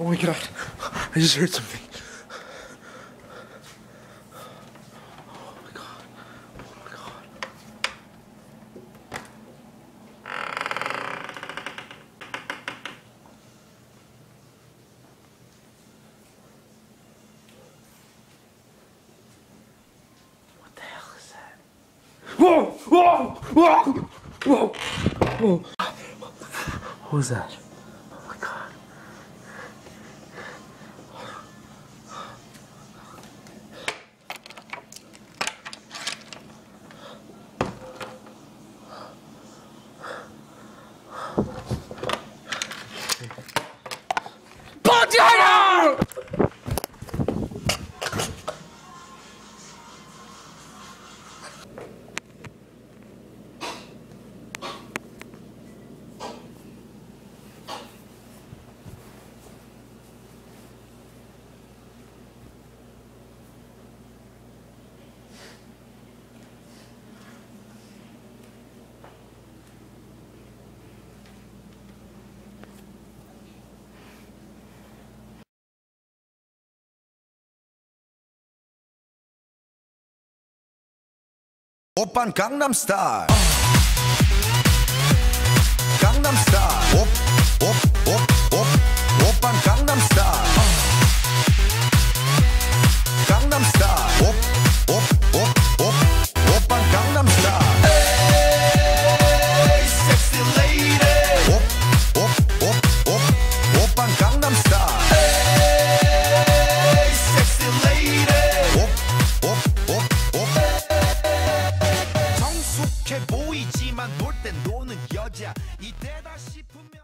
Oh my god. I just heard something. Oh my god. Oh my god. What the hell is that? Whoa! Whoa! Whoa! Whoa! Whoa! What was that? 오빤 강남스타일 강남스타일 놀 땐 노는 여자. 이때다 싶으면